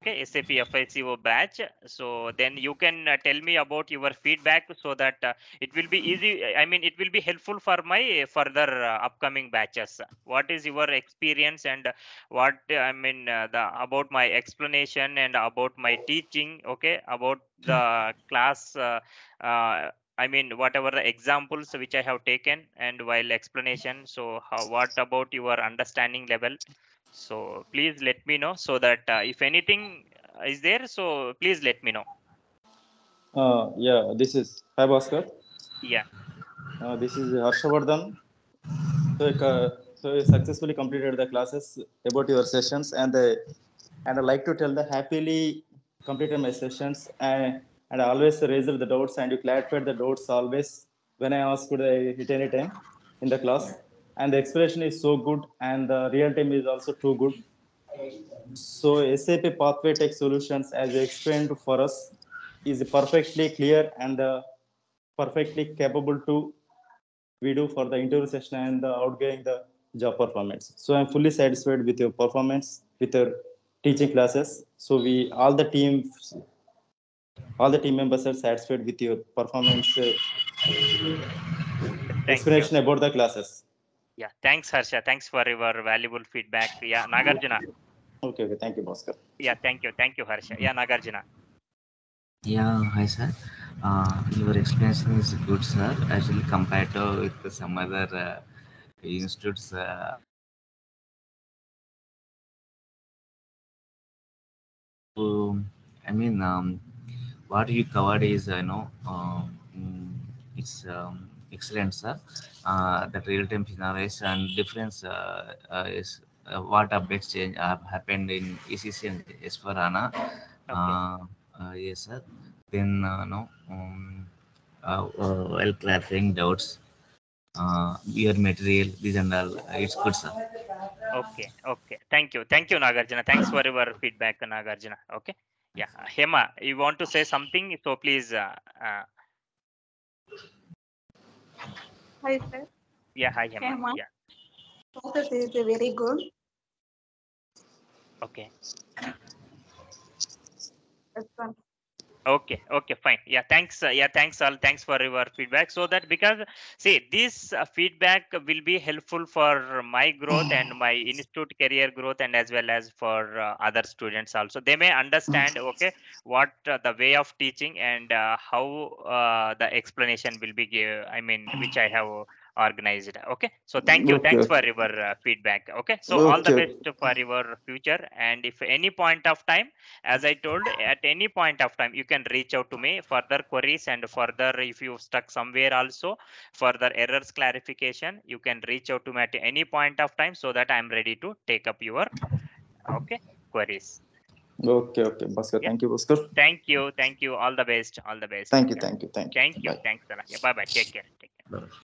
okay sap fico batch. So then you can uh, tell me about your feedback so that uh, it will be easy i mean it will be helpful for my further uh, upcoming batches. What is your experience and what i mean uh, the about my explanation and about my teaching okay about the class uh, uh, i mean whatever the examples which i have taken and while explanation so how what about your understanding level so please let me know so that uh, if anything is there so please let me know Uh, yeah, this is Hi Bhaskar. yeah Uh, this is Harshavardhan. So, uh, so you successfully completed the classes about your sessions, and uh, and I like to tell the happily completed my sessions, and and I always raised the doubts, and you clarified the doubts always when I asked at any time in the class, and the explanation is so good, and the real time is also too good. So SAP Pathway Tech Solutions, as you explained for us, is perfectly clear and uh, perfectly capable to we do for the interview session and the outgoing the job performance. So I'm fully satisfied with your performance with your teaching classes. So we all the team all the team members are satisfied with your performance uh, thank you explanation about the classes. yeah thanks harsha thanks for your valuable feedback yeah nagarjuna Okay, okay. Thank you, Bhaskar. yeah thank you thank you harsha yeah nagarjuna Yeah, hi sir. Uh, your explanation is good, sir. Actually, compared to with some other uh, institutes, uh, um, I mean, um, what you covered is, you know, um, it's um, excellent, sir. Uh, the real-time scenarios and difference uh, uh, is uh, what updates change have happened in ECC and S4HANA. okay Uh, uh, yes, sir. Then, uh, no, um, uh, uh, while clarifying doubts, uh, your material, these and all, uh, it's good, sir. okay okay thank you thank you nagarjuna thanks for your feedback nagarjuna okay yeah hema you want to say something so please uh, uh, Hi, sir. yeah hi hema Hema. yeah Process is very good. okay That's one. Okay okay fine. Yeah thanks uh, yeah thanks all thanks for your feedback. So that because see this uh, feedback will be helpful for my growth and my institute career growth and as well as for uh, other students also. They may understand okay what uh, the way of teaching and uh, how uh, the explanation will be give, i mean which i have organized. Okay? So thank you. Okay, thanks for your uh, feedback. Okay? So all the best for your future. And if any point of time as i told at any point of time you can reach out to me further queries and further if you stuck somewhere also further errors clarification you can reach out to me at any point of time so that i'm ready to take up your okay queries. Okay, okay, Bhaskar. Yeah. Thank you, Bhaskar. thank you. Thank you. All the best. All the best. Thank you, thank you, thank you. thank you. Bye. thanks Sarah. yeah, bye bye take care. Take care. Bye.